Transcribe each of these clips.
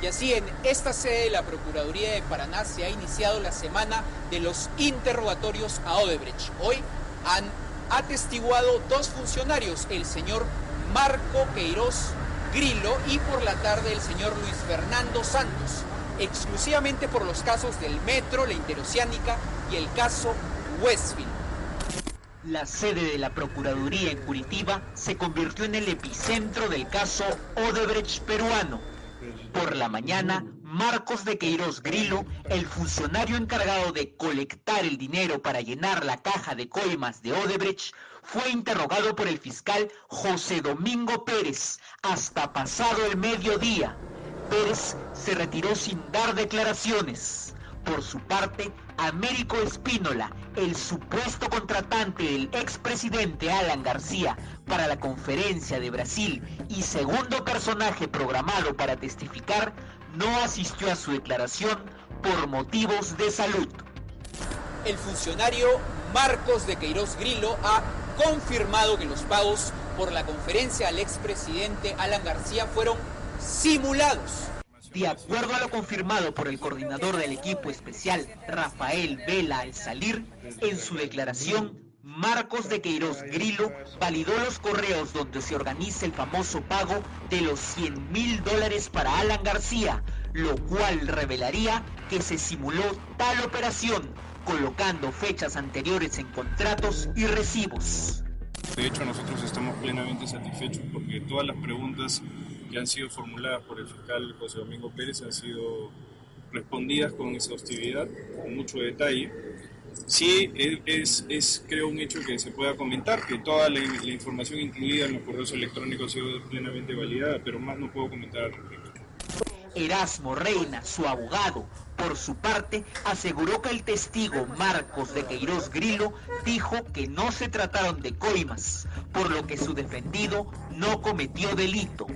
Y así en esta sede de la Procuraduría de Paraná se ha iniciado la semana de los interrogatorios a Odebrecht. Hoy han atestiguado dos funcionarios, el señor Marco Queiroz Grillo y por la tarde el señor Luis Fernando Santos, exclusivamente por los casos del metro, la interoceánica y el caso Westfield. La sede de la Procuraduría en Curitiba se convirtió en el epicentro del caso Odebrecht peruano. Por la mañana, Marcos de Queiroz Grillo, el funcionario encargado de colectar el dinero para llenar la caja de coimas de Odebrecht, fue interrogado por el fiscal José Domingo Pérez hasta pasado el mediodía. Pérez se retiró sin dar declaraciones. Por su parte, Américo Espínola, el supuesto contratante del expresidente Alan García para la conferencia de Brasil y segundo personaje programado para testificar, no asistió a su declaración por motivos de salud. El funcionario Marcos de Queiroz Grillo ha confirmado que los pagos por la conferencia al expresidente Alan García fueron simulados. De acuerdo a lo confirmado por el coordinador del equipo especial, Rafael Vela al salir, en su declaración, Marcos de Queiroz Grillo validó los correos donde se organiza el famoso pago de los 100 mil dólares para Alan García, lo cual revelaría que se simuló tal operación colocando fechas anteriores en contratos y recibos. De hecho, nosotros estamos plenamente satisfechos porque todas las preguntas que han sido formuladas por el fiscal José Domingo Pérez han sido respondidas con exhaustividad, con mucho detalle. Sí, es, es creo un hecho que se pueda comentar, que toda la, la información incluida en los correos electrónicos ha sido plenamente validada, pero más no puedo comentar al respecto. Erasmo Reina, su abogado, por su parte, aseguró que el testigo Marcos de Queiroz Grillo dijo que no se trataron de coimas, por lo que su defendido no cometió delito.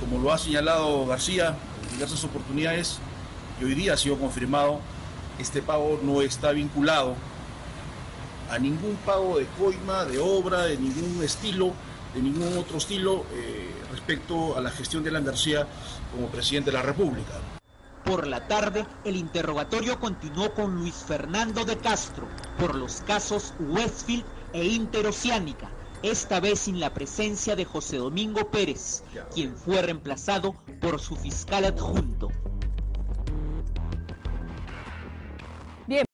Como lo ha señalado García en diversas oportunidades, y hoy día ha sido confirmado, este pago no está vinculado a ningún pago de coima, de obra, de ningún estilo, de ningún otro estilo eh, respecto a la gestión de Alan García como presidente de la República. Por la tarde, el interrogatorio continuó con Luis Fernando de Castro por los casos Westfield e Interoceánica, esta vez sin la presencia de José Domingo Pérez, quien fue reemplazado por su fiscal adjunto.